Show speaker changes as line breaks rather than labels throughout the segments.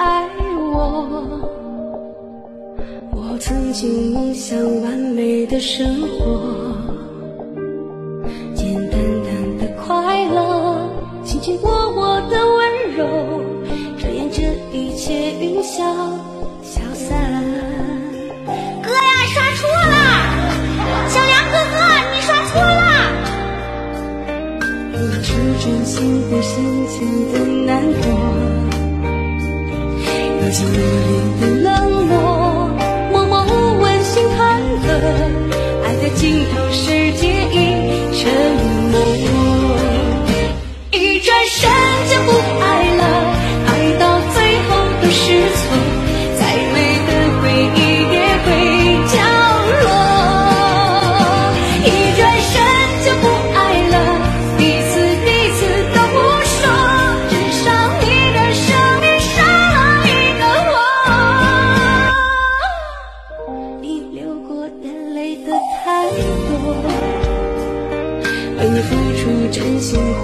爱我，我曾经梦想完美的生活，简简单单的快乐，卿卿我我的温柔，转眼这一切云消消散。
哥呀，刷错了，小杨哥哥，你刷错了，
这种心福向前的难过。如今落泪的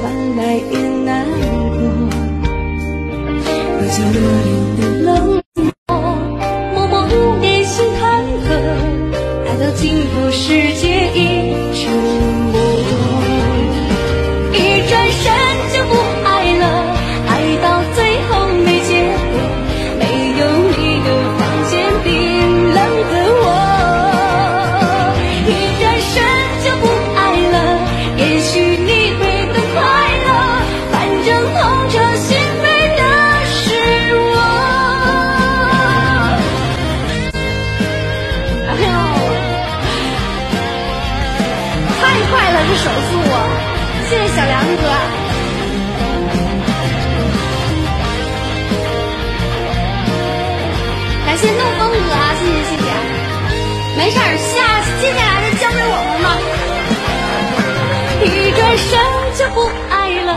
换来也难过，如今落泪
太快了，这手速！谢谢小梁哥。感谢怒风哥啊，谢谢谢谢。没事儿，下接下来的交给我们吧。
一转身就不爱了，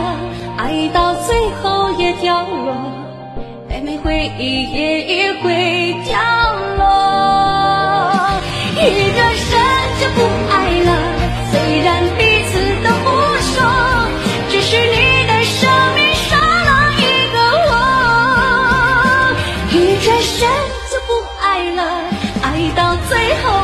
爱到最后也掉落，每每回忆也也会掉爱到最后